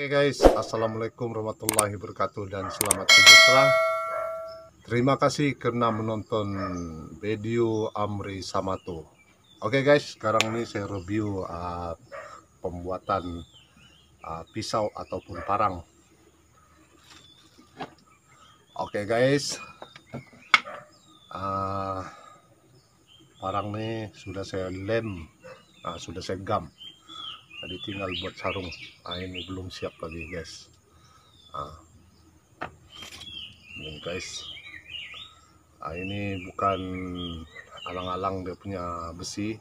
Oke guys, Assalamualaikum warahmatullahi wabarakatuh dan selamat sejahtera Terima kasih karena menonton video Amri Samato Oke guys, sekarang ini saya review uh, pembuatan uh, pisau ataupun parang. Oke guys. Uh, Parang ini sudah saya lem, uh, sudah saya gam Tadi tinggal buat sarung. Ah ini belum siap lagi guys. Ah. Ini guys. Ah ini bukan alang-alang dia punya besi.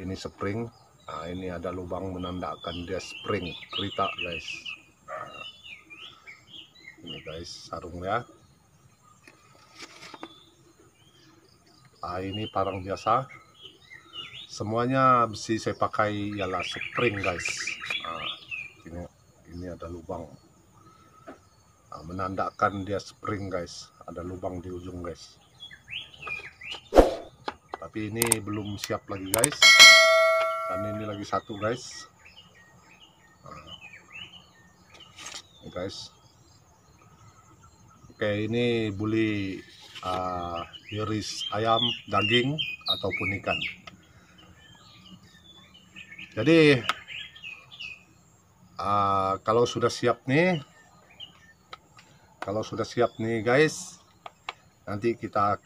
Ini spring. Ah ini ada lubang menandakan dia spring kereta guys. Ah. Ini guys sarungnya. Ah ini parang biasa semuanya besi saya pakai ialah spring guys. Nah, ini ini ada lubang. Nah, menandakan dia spring guys. Ada lubang di ujung guys. Tapi ini belum siap lagi guys. Dan ini lagi satu guys. Nah, guys. Oke ini buli uh, iris ayam daging ataupun ikan jadi uh, kalau sudah siap nih kalau sudah siap nih guys nanti kita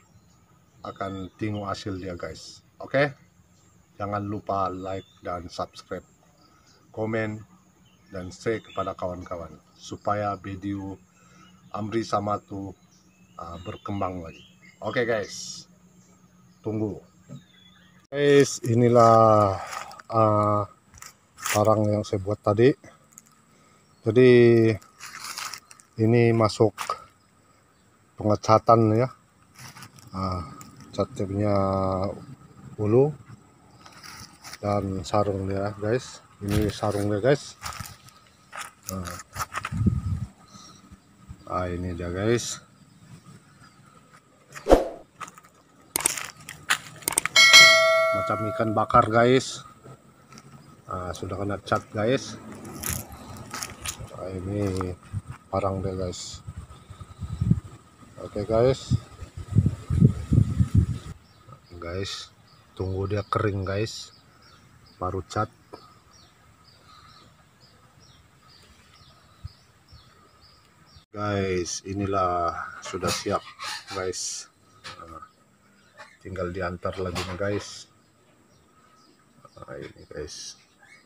akan tengok hasil dia guys. Oke? Okay? jangan lupa like dan subscribe komen dan share kepada kawan-kawan supaya video Amri Samatu uh, berkembang lagi. Oke okay, guys. Tunggu. Guys inilah uh, barang yang saya buat tadi. Jadi ini masuk pengecatan ya. Uh, catnya bulu dan sarung dia guys. Ini sarungnya guys. Nah ini dia guys. Macam ikan bakar guys nah, sudah kena cat guys. Nah, ini parang deh guys. Oke okay, guys. Guys tunggu dia kering guys. Baru cat. Guys inilah sudah siap guys. Nah, tinggal diantar lagi nih guys. Nah, ini guys